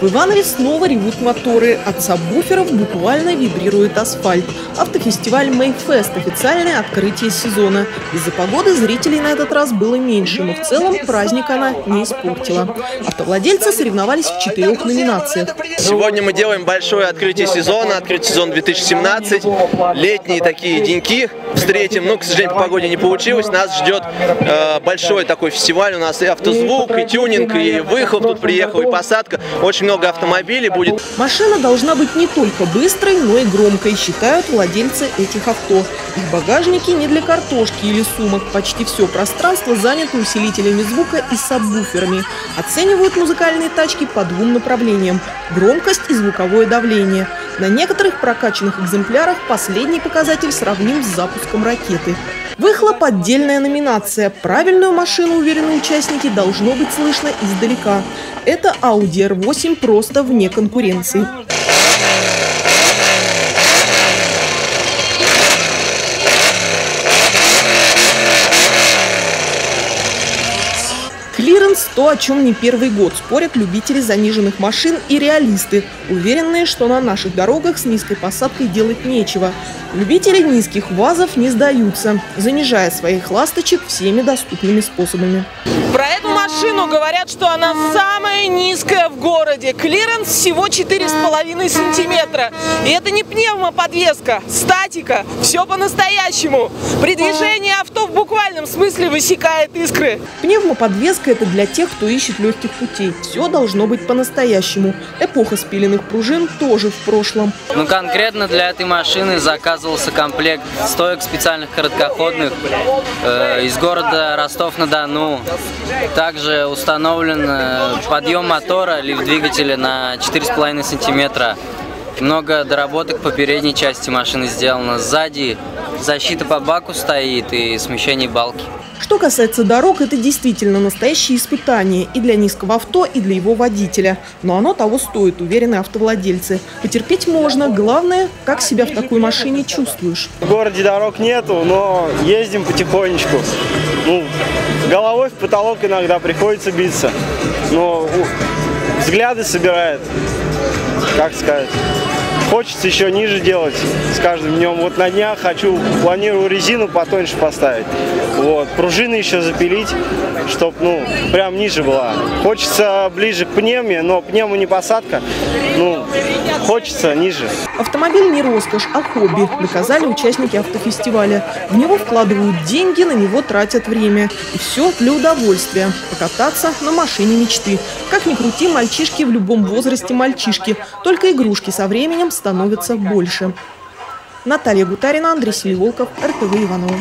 В Иванове снова ревут моторы. От сабвуферов буквально вибрирует асфальт. Автофестиваль «Мейфест» – официальное открытие сезона. Из-за погоды зрителей на этот раз было меньше, но в целом праздник она не испортила. Автовладельцы соревновались в четырех номинациях. Сегодня мы делаем большое открытие сезона, открытие сезона 2017. Летние такие деньки встретим. Ну, к сожалению, по погоде не получилось. Нас ждет э, большой такой фестиваль. У нас и автозвук, и тюнинг, и выхлоп тут приехал, и посадка. Очень много автомобилей будет. Машина должна быть не только быстрой, но и громкой, считают владельцы этих авто. Их багажники не для картошки или сумок. Почти все пространство занято усилителями звука и сабвуферами. Оценивают музыкальные тачки по двум направлениям – громкость и звуковое давление. На некоторых прокачанных экземплярах последний показатель сравним с запуском ракеты. Выхлоп – отдельная номинация. Правильную машину, уверены участники, должно быть слышно издалека. Это Audi R8 просто вне конкуренции. Клиренс – то, о чем не первый год спорят любители заниженных машин и реалисты, уверенные, что на наших дорогах с низкой посадкой делать нечего. Любители низких ВАЗов не сдаются, занижая своих ласточек всеми доступными способами. Про эту машину говорят, что она самая в городе. Клиренс всего 4,5 сантиметра. И это не пневмоподвеска, статика, все по-настоящему. При движении авто в буквальном смысле высекает искры. Пневмоподвеска – это для тех, кто ищет легких путей. Все должно быть по-настоящему. Эпоха спиленных пружин тоже в прошлом. Ну, конкретно для этой машины заказывался комплект стоек специальных короткоходных э, из города Ростов-на-Дону. Также установлен э, подъем мотора лифт-двигателя на 4,5 сантиметра. Много доработок по передней части машины сделано. Сзади защита по баку стоит и смещение балки. Что касается дорог, это действительно настоящее испытание и для низкого авто, и для его водителя. Но оно того стоит, уверены автовладельцы. Потерпеть можно, главное, как себя в такой машине чувствуешь. В городе дорог нету, но ездим потихонечку. Ну, головой в потолок иногда приходится биться. Но взгляды собирает, как сказать. Хочется еще ниже делать с каждым днем. Вот на днях хочу, планирую резину потоньше поставить. Вот, пружины еще запилить, чтобы, ну, прям ниже была. Хочется ближе к пневме, но пневму не посадка. Ну, хочется ниже. Автомобиль не роскошь, а хобби, доказали участники автофестиваля. В него вкладывают деньги, на него тратят время. И все для удовольствия. Покататься на машине мечты. Как ни крути, мальчишки в любом возрасте мальчишки. Только игрушки со временем становятся больше. Наталья Гутарина, Андрей Селиволков, РТВ Иванова.